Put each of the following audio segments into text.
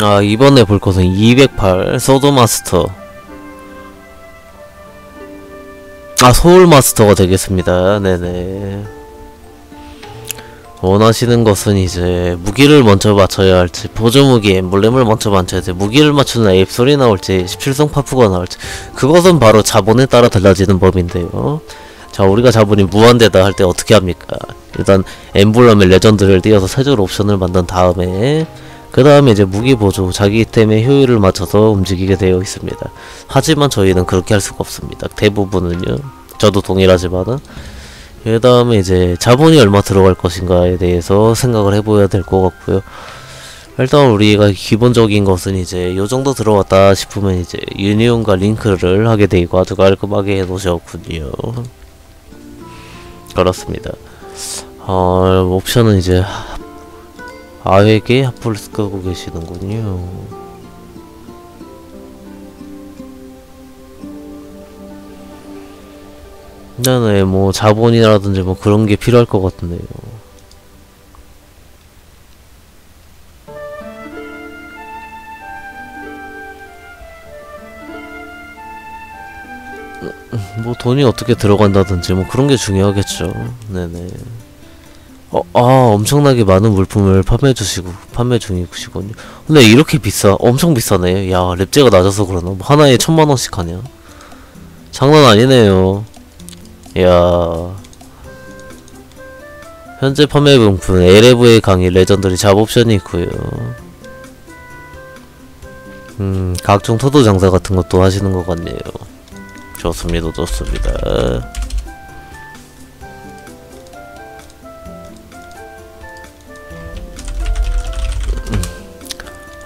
아 이번에 볼 것은 208 소드마스터. 아 소울마스터가 되겠습니다. 네네. 원하시는 것은 이제 무기를 먼저 맞춰야 할지 보조무기 엠블렘을 먼저 맞춰야 돼 무기를 맞추는 앱솔이 나올지 17성 파프가 나올지 그것은 바로 자본에 따라 달라지는 법인데요. 자 우리가 자본이 무한대다 할 때 어떻게 합니까? 일단 엠블럼의 레전드를 띄어서 세줄 옵션을 만든 다음에 그 다음에 이제 무기 보조 자기 템의 효율을 맞춰서 움직이게 되어 있습니다 하지만 저희는 그렇게 할 수가 없습니다 대부분은요 저도 동일하지만은 그 다음에 이제 자본이 얼마 들어갈 것인가에 대해서 생각을 해봐야 될 것 같고요. 일단 우리가 기본적인 것은 이제 요 정도 들어왔다 싶으면 이제 유니온과 링크를 하게 되고 아주 깔끔하게 해놓으셨군요. 그렇습니다. 어, 옵션은 이제 아에게 합을 쓰고 계시는군요. 네네 뭐 자본이라든지 뭐 그런 게 필요할 것 같은데요. 뭐 돈이 어떻게 들어간다든지 뭐 그런 게 중요하겠죠. 네네. 어, 아 엄청나게 많은 물품을 판매 주시고 판매 중이시군요. 근데 이렇게 비싸? 엄청 비싸네. 야 랩제가 낮아서 그러나? 뭐 하나에 천만 원씩 하냐? 장난 아니네요. 야 현재 판매 용품 LF의 강의 레전더리 잡옵션이 있고요 음 각종 토도 장사 같은 것도 하시는 것 같네요 좋습니다 좋습니다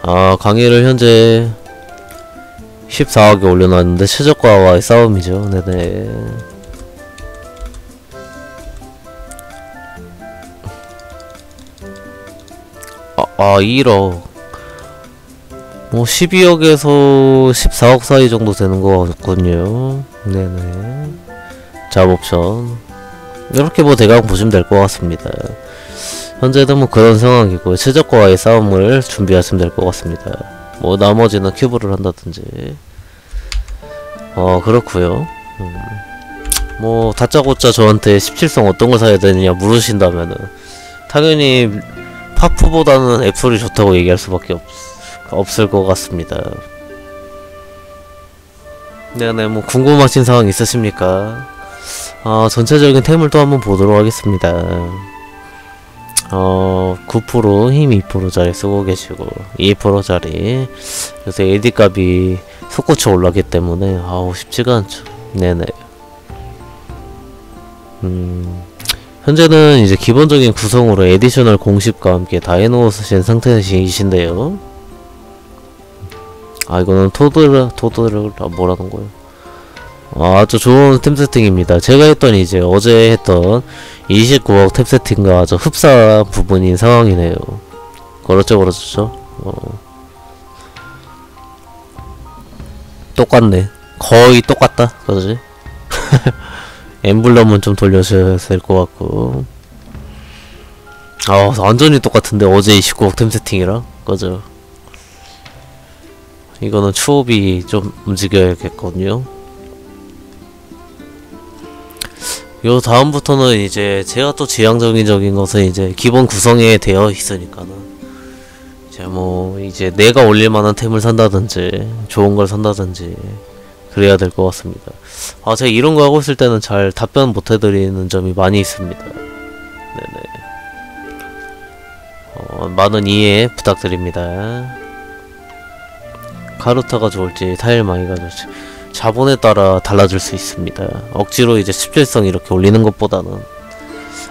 아 강의를 현재 14억에 올려놨는데 최저가와의 싸움이죠. 네네. 아, 아 1억. 뭐 12억에서 14억 사이 정도 되는 것 같군요. 네네. 잡옵션. 이렇게 뭐 대강 보시면 될 것 같습니다 현재는 뭐 그런 상황이고 최저가와의 싸움을 준비하시면 될 것 같습니다 뭐 나머지는 큐브를 한다든지 어 그렇구요 음. 뭐 다짜고짜 저한테 17성 어떤 걸 사야 되느냐 물으신다면은 당연히 파프보다는 앱솔이 좋다고 얘기할 수밖에 없, 없을 것 같습니다. 네네 뭐 궁금하신 사항 있으십니까? 어, 전체적인 템을 또 한번 보도록 하겠습니다. 어, 9%힘 2%짜리 쓰고 계시고 2%짜리 그래서 AD 값이 솟구쳐 올랐기 때문에 아우 쉽지가 않죠. 네네. 음. 현재는 이제 기본적인 구성으로 additional 공식과 함께 다 해놓으신 상태이신데요. 아 이거는 토드를 토드를 뭐라는 거예요? 아, 아주 좋은 템 세팅입니다. 제가 했던 이제 어제 했던 29억 템 세팅과 아주 흡사 부분인 상황이네요. 그렇죠, 그렇죠. 어. 똑같네. 거의 똑같다. 그러지? 엠블럼은 좀 돌려줘야 될 것 같고 아 완전히 똑같은데 어제 29억 템 세팅이랑 그죠 이거는 추업이 좀 움직여야겠거든요 요 다음부터는 이제 제가 또 지향적인 것은 이제 기본 구성에 되어 있으니까는 이제 뭐 이제 내가 올릴 만한 템을 산다든지 좋은 걸 산다든지 그래야 될 것 같습니다. 아, 제가 이런 거 하고 있을 때는 잘 답변 못 해드리는 점이 많이 있습니다. 네네. 어, 많은 이해 부탁드립니다. 카르타가 좋을지 타일마이가 좋을지 자본에 따라 달라질 수 있습니다. 억지로 이제 17성 이렇게 올리는 것보다는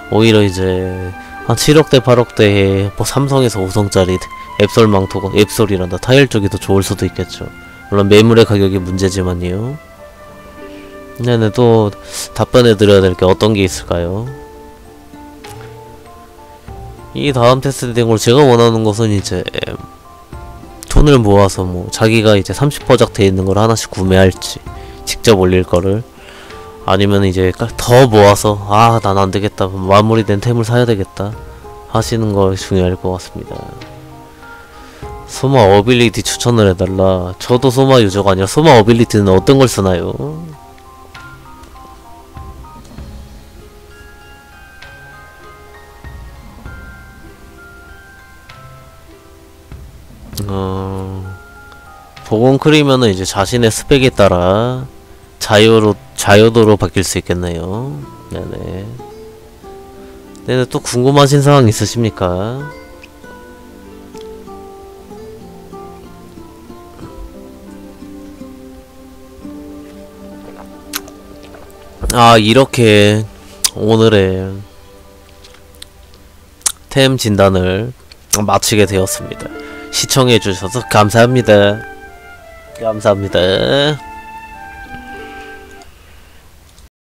오히려 이제 한 7억대 8억대에 뭐 3성에서 5성짜리 앱솔 망토가 앱솔이란다 타일 쪽이 더 좋을 수도 있겠죠. 물론 매물의 가격이 문제지만요. 네네 또 답변해 드려야 될 게 어떤 게 있을까요? 이 다음 테스팅으로 제가 원하는 것은 이제 돈을 모아서 뭐 자기가 이제 30퍼작 돼 있는 걸 하나씩 구매할지 직접 올릴 거를 아니면 이제 더 모아서 아 난 안되겠다 마무리된 템을 사야 되겠다 하시는 거 중요할 것 같습니다 소마 어빌리티 추천을 해달라. 저도 소마 유저가 아니라 소마 어빌리티는 어떤 걸 쓰나요? 어, 보건 크리면은 이제 자신의 스펙에 따라 자유로 자유도로 바뀔 수 있겠네요. 네네. 네네 또 궁금하신 사항 있으십니까? 아 이렇게 오늘의 템 진단을 마치게 되었습니다. 시청해주셔서 감사합니다. 감사합니다.